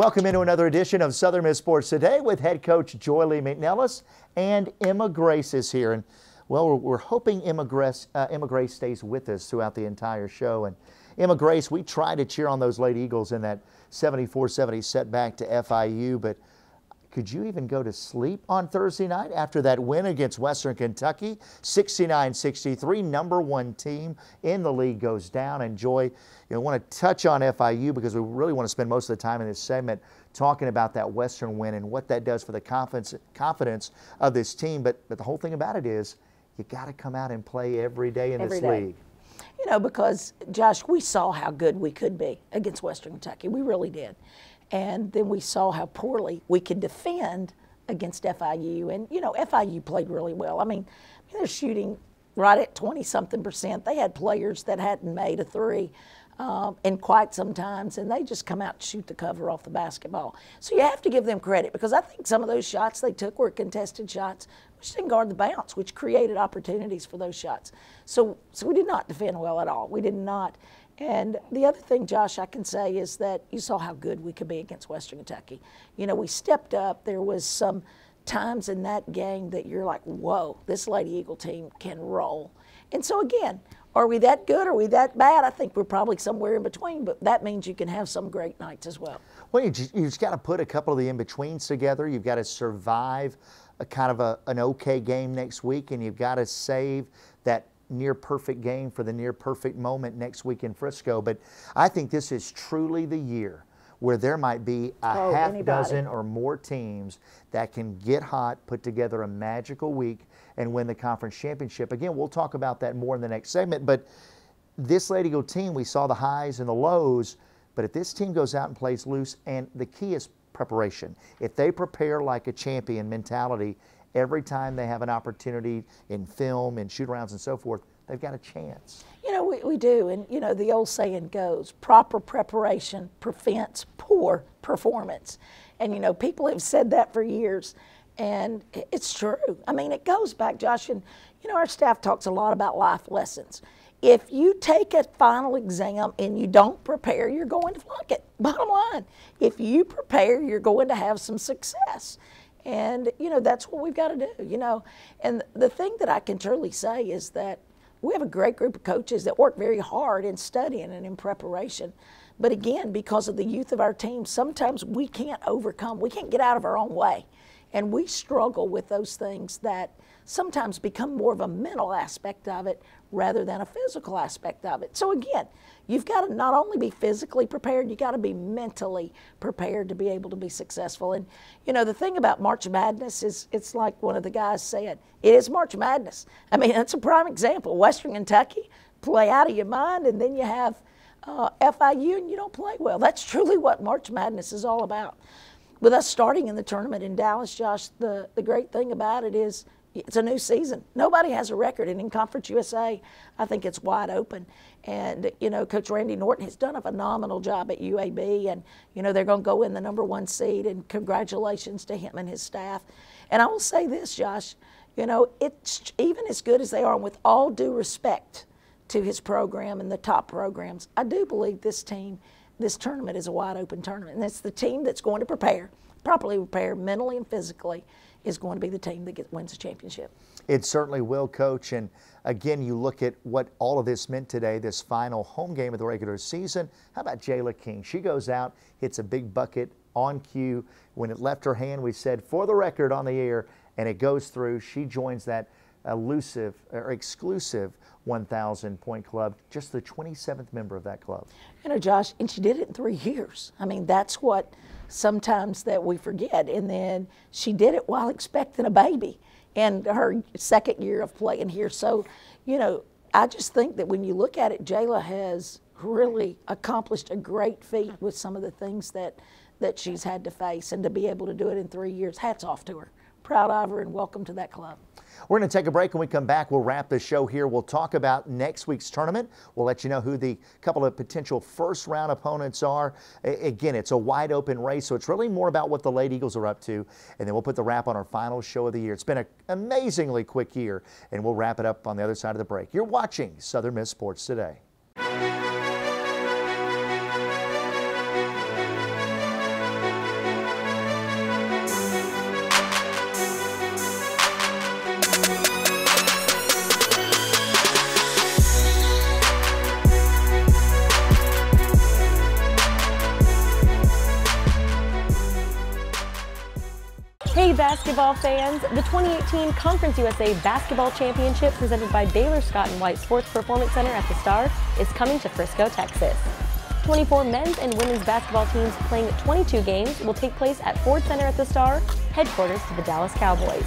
Welcome into another edition of Southern Miss Sports Today with head coach Joy Lee McNelis and Emma Grace is here. And well, we're, we're hoping Emma Grace, uh, Emma Grace stays with us throughout the entire show. And Emma Grace, we tried to cheer on those Lady Eagles in that 74-70 setback to FIU, but could you even go to sleep on Thursday night after that win against Western Kentucky? 69-63, number one team in the league goes down. And Joy, you know, want to touch on FIU because we really want to spend most of the time in this segment talking about that Western win and what that does for the confidence, confidence of this team. But, but the whole thing about it is you got to come out and play every day in every this day. league. You know, because Josh, we saw how good we could be against Western Kentucky. We really did. And then we saw how poorly we could defend against FIU. And, you know, FIU played really well. I mean, they're shooting right at 20 something percent. They had players that hadn't made a three um, in quite some times, and they just come out and shoot the cover off the basketball. So you have to give them credit because I think some of those shots they took were contested shots, which didn't guard the bounce, which created opportunities for those shots. So, so we did not defend well at all. We did not. And the other thing, Josh, I can say is that you saw how good we could be against Western Kentucky. You know, we stepped up. There was some times in that game that you're like, whoa, this Lady Eagle team can roll. And so again, are we that good? Are we that bad? I think we're probably somewhere in between, but that means you can have some great nights as well. Well, you just, you just got to put a couple of the in-betweens together. You've got to survive a kind of a, an okay game next week, and you've got to save that near perfect game for the near perfect moment next week in Frisco. But I think this is truly the year where there might be a Oh, half anybody. dozen or more teams that can get hot, put together a magical week, and win the conference championship. Again, we'll talk about that more in the next segment. But this Lady Eagle team, we saw the highs and the lows. But if this team goes out and plays loose, and the key is preparation. If they prepare like a champion mentality every time they have an opportunity in film and shoot arounds and so forth, they've got a chance. You know, we, we do. And, you know, the old saying goes proper preparation prevents poor performance. And, you know, people have said that for years. And it's true. I mean, it goes back, Josh, and, you know, our staff talks a lot about life lessons. If you take a final exam and you don't prepare, you're going to flunk it. Bottom line, if you prepare, you're going to have some success. And, you know, that's what we've got to do, you know. And the thing that I can truly say is that we have a great group of coaches that work very hard in studying and in preparation. But again, because of the youth of our team, sometimes we can't overcome, we can't get out of our own way. And we struggle with those things that sometimes become more of a mental aspect of it rather than a physical aspect of it. So again, you've got to not only be physically prepared, you got to be mentally prepared to be able to be successful. And you know, the thing about March Madness is it's like one of the guys said, it is March Madness. I mean, that's a prime example. Western Kentucky, play out of your mind, and then you have uh, FIU and you don't play well. That's truly what March Madness is all about. With us starting in the tournament in Dallas, Josh, the, the great thing about it is it's a new season. Nobody has a record, and in Conference USA, I think it's wide open. And you know, Coach Randy Norton has done a phenomenal job at UAB, and you know they're going to go in the number one seed. And congratulations to him and his staff. And I will say this, Josh, you know, it's even as good as they are, and with all due respect to his program and the top programs, I do believe this team, this tournament is a wide open tournament, and it's the team that's going to prepare, properly prepare mentally and physically, is going to be the team that gets, wins the championship. It certainly will, Coach. And again, you look at what all of this meant today, this final home game of the regular season. How about Jayla King? She goes out, hits a big bucket on cue. When it left her hand, we said, for the record on the air, and it goes through. She joins that elusive or exclusive 1,000 point club, just the 27th member of that club. You know, Josh, and she did it in three years. I mean, that's what sometimes that we forget. And then she did it while expecting a baby and her second year of playing here. So, you know, I just think that when you look at it, Jayla has really accomplished a great feat with some of the things that that she's had to face and to be able to do it in three years. Hats off to her. Proud of her and welcome to that club. We're going to take a break. When we come back, we'll wrap the show here. We'll talk about next week's tournament. We'll let you know who the couple of potential first round opponents are. A- Again, it's a wide open race, so it's really more about what the Lady Eagles are up to. And then we'll put the wrap on our final show of the year. It's been an amazingly quick year, and we'll wrap it up on the other side of the break. You're watching Southern Miss Sports Today. Basketball fans, the 2018 Conference USA Basketball Championship presented by Baylor Scott and White Sports Performance Center at the Star is coming to Frisco, Texas. 24 men's and women's basketball teams playing 22 games will take place at Ford Center at the Star, headquarters to the Dallas Cowboys.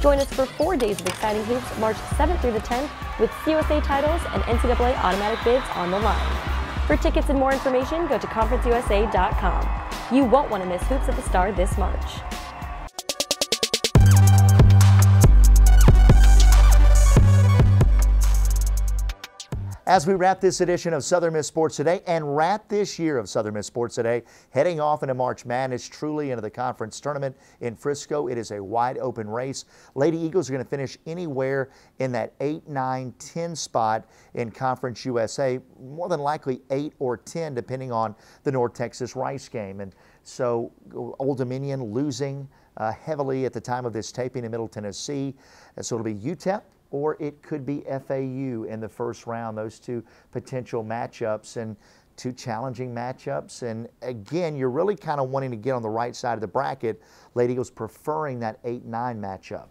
Join us for four days of exciting hoops March 7th through the 10th with CUSA titles and NCAA automatic bids on the line. For tickets and more information, go to conferenceusa.com. You won't want to miss Hoops at the Star this March. As we wrap this edition of Southern Miss Sports Today and wrap this year of Southern Miss Sports Today, heading off into March Madness, truly into the conference tournament in Frisco. It is a wide open race. Lady Eagles are going to finish anywhere in that 8, 9, 10 spot in Conference USA, more than likely 8 or 10, depending on the North Texas Rice game. And so Old Dominion losing uh, heavily at the time of this taping in Middle Tennessee. So it'll be UTEP or it could be FAU in the first round. Those two potential matchups and two challenging matchups. And again, you're really kind of wanting to get on the right side of the bracket. Lady Eagles preferring that 8 9 matchup.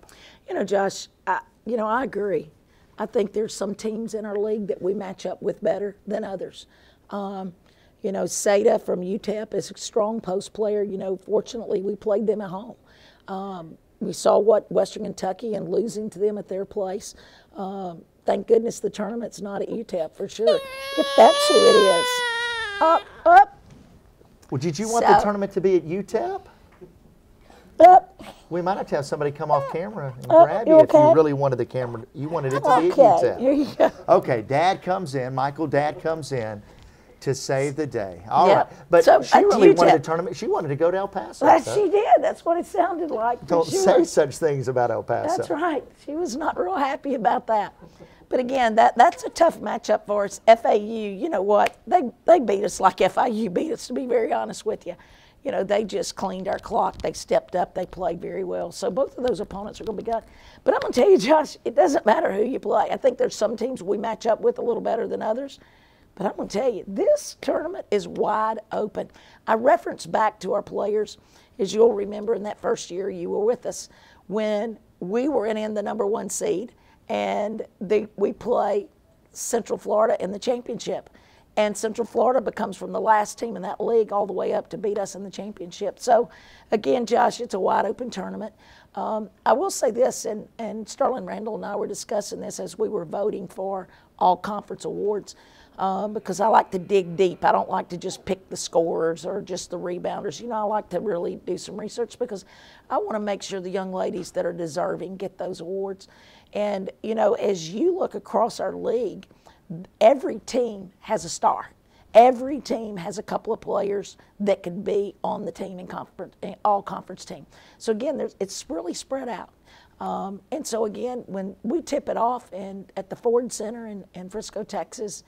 You know, Josh, I, you know, I agree. I think there's some teams in our league that we match up with better than others. Um, you know, Seda from UTEP is a strong post player. You know, fortunately, we played them at home. Um, we saw what Western Kentucky and losing to them at their place. Um, thank goodness the tournament's not at UTEP for sure. If that's who it is. Up, up. Well, did you want so, the tournament to be at UTEP? Up. We might have to have somebody come off camera and up, grab you, okay? if you really wanted the camera. You wanted it to okay. be at UTEP. Okay, Dad comes in. Michael, Dad comes in to save the day. All right, but so, she uh, really wanted a tournament. She wanted to go to El Paso. Well, she did. That's what it sounded like. Don't say such things about El Paso. That's right. She was not real happy about that. But again, that that's a tough matchup for us. FAU, you know what? They they beat us like FIU beat us. To be very honest with you, you know they just cleaned our clock. They stepped up. They played very well. So both of those opponents are going to be good. But I'm going to tell you, Josh, it doesn't matter who you play. I think there's some teams we match up with a little better than others. But I'm going to tell you, this tournament is wide open. I reference back to our players, as you'll remember in that first year you were with us, when we were in, the number one seed and we play Central Florida in the championship. And Central Florida becomes from the last team in that league all the way up to beat us in the championship. So, again, Josh, it's a wide open tournament. Um, I will say this, and, and Sterling Randall and I were discussing this as we were voting for all conference awards uh, because I like to dig deep. I don't like to just pick the scorers or just the rebounders. You know, I like to really do some research because I want to make sure the young ladies that are deserving get those awards. And, you know, as you look across our league, every team has a star. Every team has a couple of players that can be on the team in conference, all conference team. So again, it's really spread out. Um, and so again, when we tip it off and at the Ford Center in, in Frisco, Texas,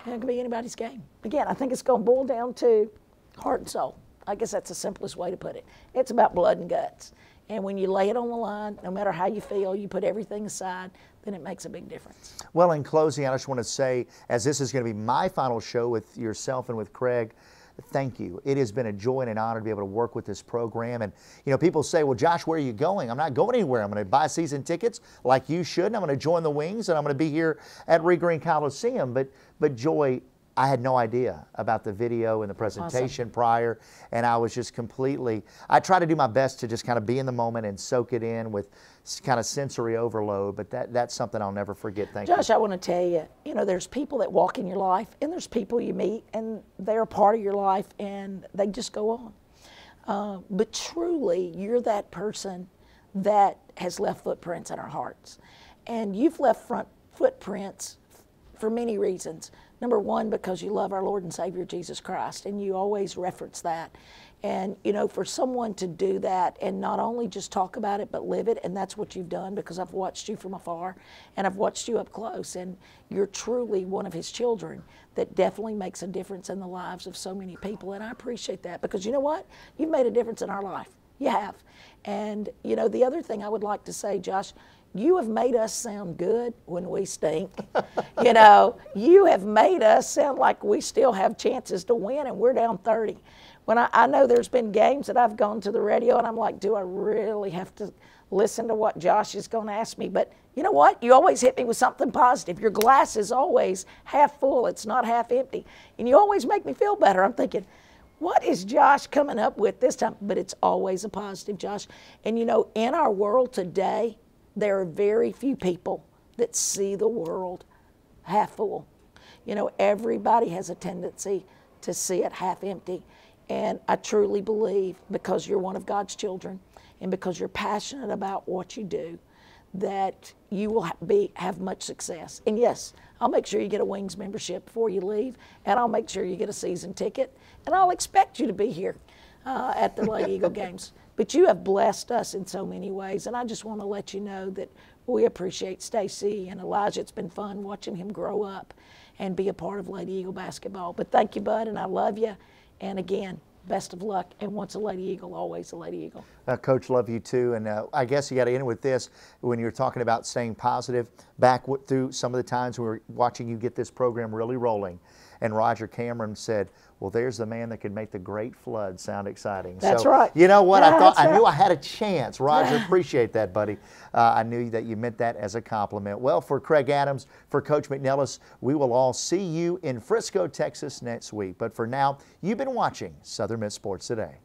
it can be anybody's game. Again, I think it's going to boil down to heart and soul. I guess that's the simplest way to put it. It's about blood and guts. And when you lay it on the line, no matter how you feel, you put everything aside, then it makes a big difference. Well, in closing, I just want to say, as this is going to be my final show with yourself and with Craig, thank you. It has been a joy and an honor to be able to work with this program. And, you know, people say, well, Josh, where are you going? I'm not going anywhere. I'm going to buy season tickets like you should, and I'm going to join the Wings, and I'm going to be here at Reed Green Coliseum. But, but Joy, I had no idea about the video and the presentation awesome. prior, and I was just completely. I try to do my best to just kind of be in the moment and soak it in with kind of sensory overload. But that that's something I'll never forget. Thank Josh, you. I want to tell you, you know, there's people that walk in your life, and there's people you meet, and they're a part of your life, and they just go on. Uh, but truly, you're that person that has left footprints in our hearts, and you've left front footprints for many reasons. Number one, because you love our Lord and Savior Jesus Christ, and you always reference that. And, you know, for someone to do that and not only just talk about it, but live it, and that's what you've done because I've watched you from afar and I've watched you up close, and you're truly one of His children that definitely makes a difference in the lives of so many people. And I appreciate that because you know what? You've made a difference in our life. You have. And, you know, the other thing I would like to say, Josh, you have made us sound good when we stink. you know, you have made us sound like we still have chances to win and we're down 30. when I, I know there's been games that I've gone to the radio and I'm like, do I really have to listen to what Josh is going to ask me? But you know what? You always hit me with something positive. Your glass is always half full, it's not half empty. And you always make me feel better. I'm thinking, what is Josh coming up with this time? But it's always a positive, Josh. And you know, in our world today, there are very few people that see the world half full. You know, everybody has a tendency to see it half empty. And I truly believe because you're one of God's children and because you're passionate about what you do, that you will be have much success. And yes, I'll make sure you get a Wings membership before you leave, and I'll make sure you get a season ticket, and I'll expect you to be here uh, at the Lady Eagle games. But you have blessed us in so many ways, and I just want to let you know that we appreciate Stacy and Elijah. It's been fun watching him grow up and be a part of Lady Eagle basketball. But thank you, Bud, and I love you. And again, best of luck. And once a Lady Eagle, always a Lady Eagle. Uh, Coach, love you too. And uh, I guess you got to end with this when you're talking about staying positive. Back through some of the times we were watching you get this program really rolling, and Roger Cameron said, well, there's the man that could make the great flood sound exciting. That's so, right. You know what? Yeah, I thought I right. knew I had a chance. Roger, appreciate that, buddy. Uh, I knew that you meant that as a compliment. Well, for Craig Adams, for Coach McNelis, we will all see you in Frisco, Texas next week. But for now, you've been watching Southern Miss Sports Today.